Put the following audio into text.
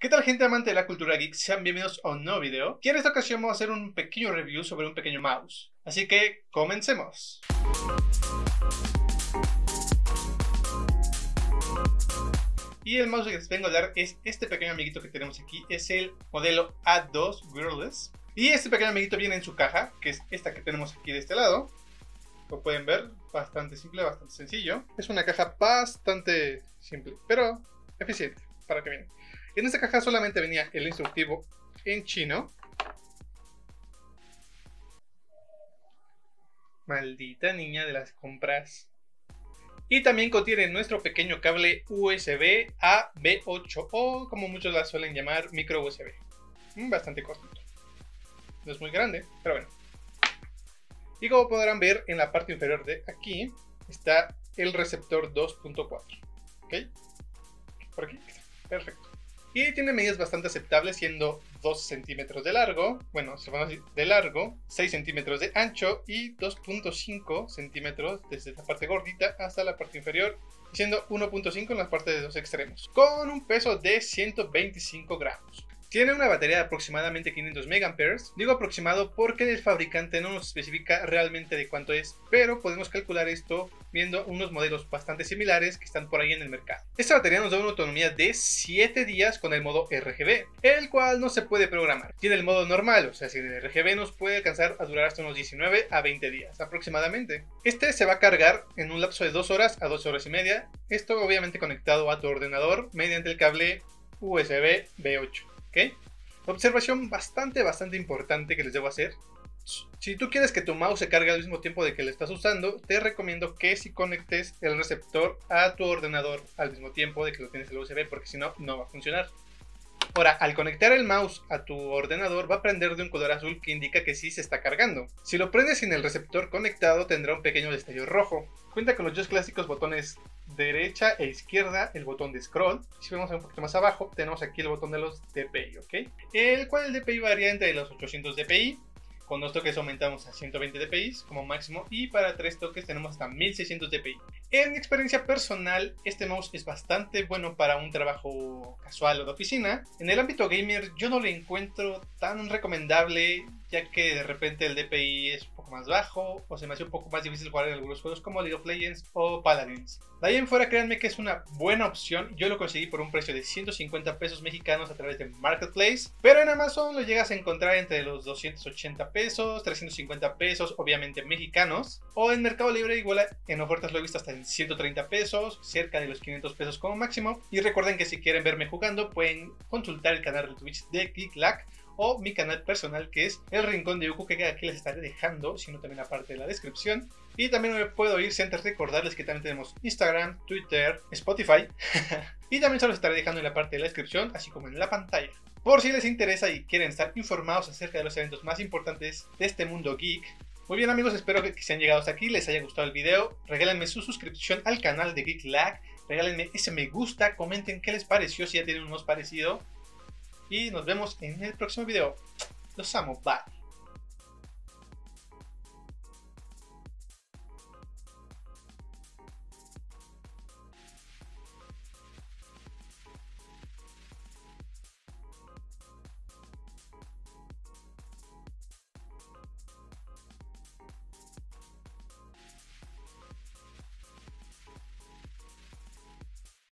¿Qué tal gente amante de la cultura geek? Sean bienvenidos a un nuevo video. Y en esta ocasión vamos a hacer un pequeño review sobre un pequeño mouse. Así que, comencemos. Y el mouse que les vengo a dar es este pequeño amiguito que tenemos aquí. Es el modelo A2 Wireless. Y este pequeño amiguito viene en su caja, que es esta que tenemos aquí de este lado. Como pueden ver, bastante simple, bastante sencillo. Es una caja bastante simple, pero eficiente para que viene. En esta caja solamente venía el instructivo en chino. Maldita niña de las compras. Y también contiene nuestro pequeño cable USB a B8 o como muchos la suelen llamar micro USB. Mm, bastante cortito. No es muy grande, pero bueno. Y como podrán ver en la parte inferior de aquí está el receptor 2.4. ¿Ok? Por aquí. Perfecto. Y tiene medidas bastante aceptables, siendo 2 centímetros de largo, bueno, de largo, 6 centímetros de ancho y 2.5 centímetros desde la parte gordita hasta la parte inferior, siendo 1.5 en la parte de los extremos, con un peso de 125 gramos. Tiene una batería de aproximadamente 500 mAh. Digo aproximado porque el fabricante no nos especifica realmente de cuánto es, pero podemos calcular esto viendo unos modelos bastante similares que están por ahí en el mercado. Esta batería nos da una autonomía de 7 días con el modo RGB, el cual no se puede programar. Tiene el modo normal, o sea, si el RGB nos puede alcanzar a durar hasta unos 19 a 20 días aproximadamente. Este se va a cargar en un lapso de 2 horas a 2 horas y media. Esto obviamente conectado a tu ordenador mediante el cable USB B8. Observación bastante, bastante importante que les debo hacer. Si tú quieres que tu mouse se cargue al mismo tiempo de que lo estás usando, te recomiendo que si conectes el receptor a tu ordenador al mismo tiempo de que lo tienes el USB, porque si no, no va a funcionar. Ahora, al conectar el mouse a tu ordenador va a prender de un color azul que indica que sí se está cargando. Si lo prendes sin el receptor conectado tendrá un pequeño destello rojo. Cuenta con los dos clásicos botones derecha e izquierda, el botón de scroll. Si vemos un poquito más abajo, tenemos aquí el botón de los DPI, ¿ok? El cual el DPI varía entre los 800 DPI con dos toques aumentamos a 120 dpi como máximo y para tres toques tenemos hasta 1600 dpi. En mi experiencia personal, este mouse es bastante bueno para un trabajo casual o de oficina. En el ámbito gamer yo no lo encuentro tan recomendable ya que de repente el DPI es un poco más bajo o se me hace un poco más difícil jugar en algunos juegos como League of Legends o Paladins. De ahí en fuera créanme que es una buena opción, yo lo conseguí por un precio de 150 pesos mexicanos a través de Marketplace, pero en Amazon lo llegas a encontrar entre los 280 pesos, 350 pesos, obviamente mexicanos, o en Mercado Libre igual en ofertas lo he visto hasta 130 pesos, cerca de los 500 pesos como máximo, y recuerden que si quieren verme jugando pueden consultar el canal de Twitch de GeekLack o mi canal personal que es El Rincón de Uku que aquí les estaré dejando, sino también aparte de la descripción. Y también me puedo ir antes recordarles que también tenemos Instagram, Twitter, Spotify. y también se los estaré dejando en la parte de la descripción, así como en la pantalla. Por si les interesa y quieren estar informados acerca de los eventos más importantes de este mundo geek. Muy bien amigos, espero que si han llegado hasta aquí les haya gustado el video. Regálenme su suscripción al canal de Geek. Regálenme ese me gusta, comenten qué les pareció, si ya tienen unos parecido y nos vemos en el próximo video. Los amo, bye.